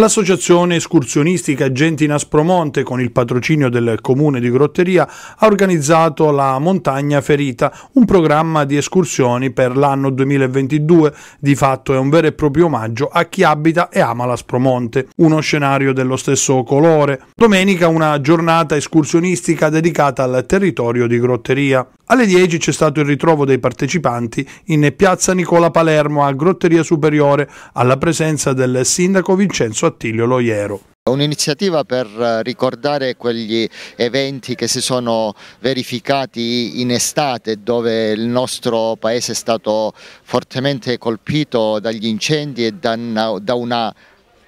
L'associazione escursionistica Genti in Aspromonte, con il patrocinio del comune di Grotteria, ha organizzato la Montagna Ferita, un programma di escursioni per l'anno 2022. Di fatto è un vero e proprio omaggio a chi abita e ama l'Aspromonte, uno scenario dello stesso colore. Domenica una giornata escursionistica dedicata al territorio di Grotteria. Alle 10 c'è stato il ritrovo dei partecipanti in piazza Nicola Palermo a Grotteria Superiore alla presenza del sindaco Vincenzo Attilio Loiero. Un'iniziativa per ricordare quegli eventi che si sono verificati in estate dove il nostro paese è stato fortemente colpito dagli incendi e da una,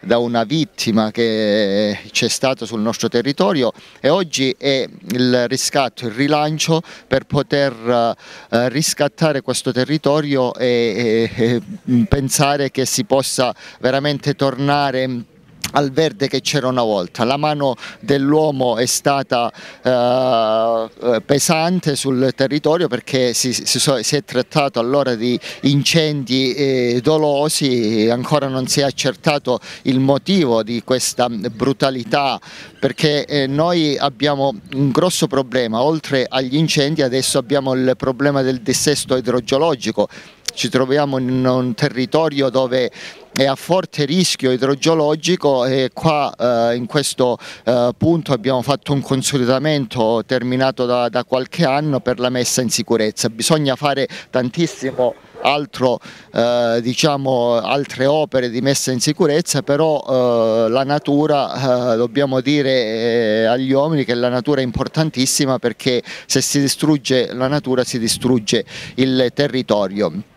da una vittima che c'è stata sul nostro territorio e oggi è il riscatto, il rilancio per poter eh, riscattare questo territorio e pensare che si possa veramente tornare al verde che c'era una volta. La mano dell'uomo è stata eh, pesante sul territorio perché si, si, si, è trattato allora di incendi eh, dolosi, ancora non si è accertato il motivo di questa brutalità perché eh, noi abbiamo un grosso problema, oltre agli incendi adesso abbiamo il problema del dissesto idrogeologico ci troviamo in un territorio dove è a forte rischio idrogeologico e qua eh, in questo eh, punto abbiamo fatto un consolidamento terminato da, da, qualche anno per la messa in sicurezza. Bisogna fare tantissimo altro, eh, diciamo, altre opere di messa in sicurezza, però eh, la natura, eh, dobbiamo dire eh, agli uomini che la natura è importantissima perché se si distrugge la natura si distrugge il territorio.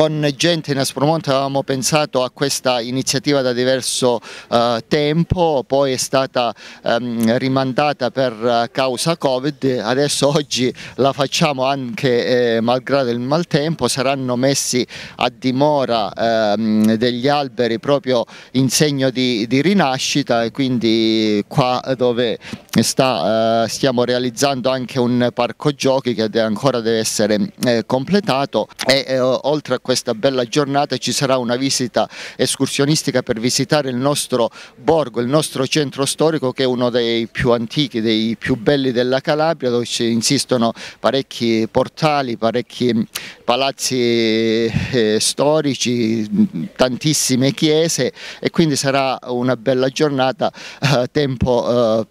Con gente in Aspromonte avevamo pensato a questa iniziativa da diverso uh, tempo, poi è stata um, rimandata per uh, causa Covid, adesso oggi la facciamo anche eh, malgrado il maltempo, saranno messi a dimora um, degli alberi proprio in segno di, di rinascita e quindi qua dove sta, uh, stiamo realizzando anche un parco giochi che ancora deve essere eh, completato e eh, oltre a questa bella giornata ci sarà una visita escursionistica per visitare il nostro borgo, il nostro centro storico che è uno dei più antichi, dei più belli della Calabria dove ci insistono parecchi portali, parecchi palazzi eh, storici, tantissime chiese e quindi sarà una bella giornata eh, tempo eh,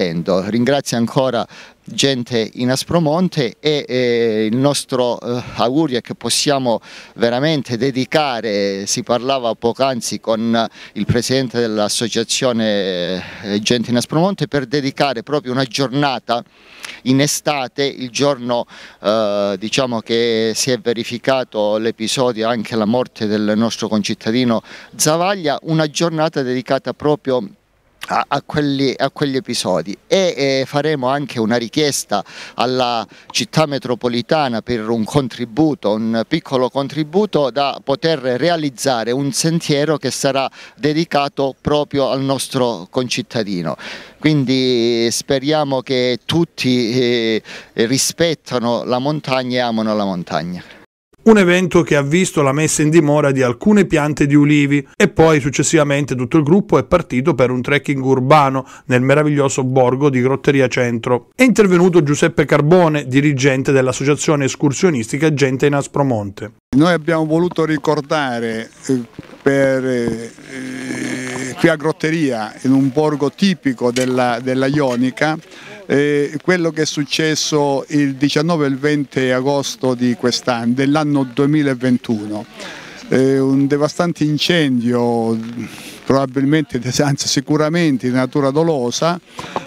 permettendo. Ringrazio ancora gente in Aspromonte e eh, il nostro eh, augurio è che possiamo veramente dedicare, si parlava poc'anzi con il presidente dell'associazione eh, Gente in Aspromonte per dedicare proprio una giornata in estate, il giorno eh, diciamo che si è verificato l'episodio anche la morte del nostro concittadino Zavaglia, una giornata dedicata proprio a, a, quelli, a, quegli episodi e eh, faremo anche una richiesta alla città metropolitana per un contributo, un piccolo contributo da poter realizzare un sentiero che sarà dedicato proprio al nostro concittadino. Quindi speriamo che tutti eh, rispettano la montagna e amano la montagna. Un evento che ha visto la messa in dimora di alcune piante di ulivi e poi successivamente tutto il gruppo è partito per un trekking urbano nel meraviglioso borgo di Grotteria Centro. È intervenuto Giuseppe Carbone, dirigente dell'associazione escursionistica Gente in Aspromonte. Noi abbiamo voluto ricordare eh, per eh, qui a Grotteria, in un borgo tipico della, della Ionica, eh, quello che è successo il 19 e il 20 agosto dell'anno 2021. Eh, un devastante incendio, probabilmente, anzi sicuramente di natura dolosa,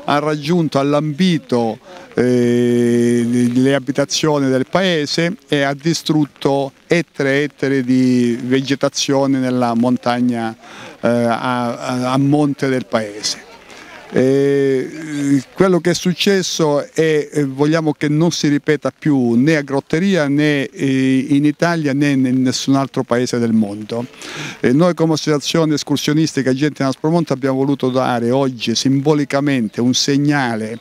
ha raggiunto, ha lambito eh, le abitazioni del paese e ha distrutto ettere e ettere di vegetazione nella montagna eh, a, a monte del paese. Eh, quello che è successo è eh, vogliamo che non si ripeta più né a Grotteria né eh, in Italia né in nessun altro paese del mondo. Noi come associazione escursionistica Agenti Naspromonte abbiamo voluto dare oggi simbolicamente un segnale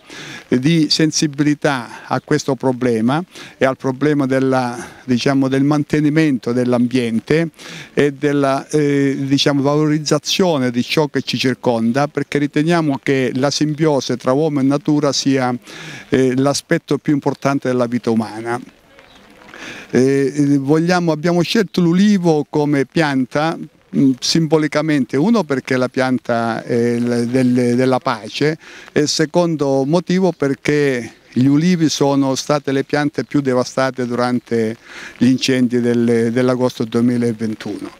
di sensibilità a questo problema e al problema della, diciamo, del mantenimento dell'ambiente e della diciamo, valorizzazione di ciò che ci circonda perché riteniamo che la simbiosi tra uomo e natura sia eh, l'aspetto più importante della vita umana. Eh, vogliamo, abbiamo scelto l'ulivo come pianta Mm, simbolicamente, uno perché la pianta è del, della pace e secondo motivo perché gli ulivi sono state le piante più devastate durante gli incendi del, dell'agosto 2021.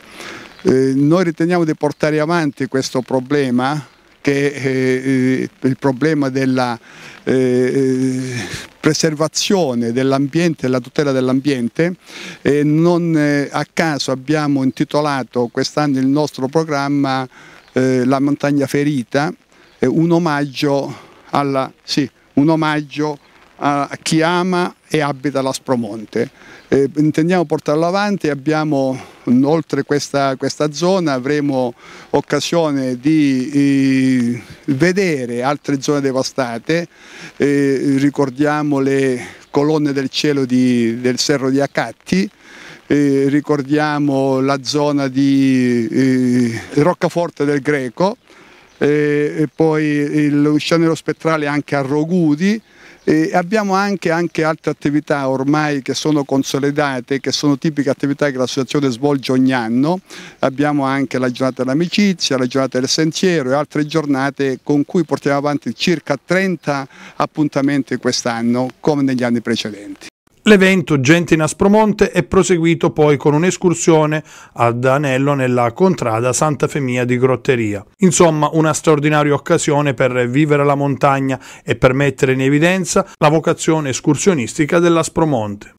Eh, noi riteniamo di portare avanti questo problema che eh, il problema della eh, preservazione dell'ambiente e la tutela dell'ambiente e non eh, a caso abbiamo intitolato quest'anno il nostro programma eh, La montagna ferita, un omaggio, alla, sì, un omaggio a chi ama e abita l'Aspromonte. Eh, intendiamo portarlo avanti, abbiamo oltre questa, questa zona avremo occasione di eh, vedere altre zone devastate, eh, ricordiamo le colonne del cielo di, del Serro di Acatti, eh, ricordiamo la zona di eh, Roccaforte del Greco, eh, e poi lo scenario spettrale anche a Rogudi, e abbiamo anche, anche, altre attività ormai che sono consolidate, che sono tipiche attività che l'associazione svolge ogni anno. Abbiamo anche la giornata dell'amicizia, la giornata del sentiero e altre giornate con cui portiamo avanti circa 30 appuntamenti quest'anno come negli anni precedenti. L'evento Gente in Aspromonte è proseguito poi con un'escursione ad Anello nella contrada Santa Femia di Grotteria. Insomma, una straordinaria occasione per vivere la montagna e per mettere in evidenza la vocazione escursionistica dell'Aspromonte.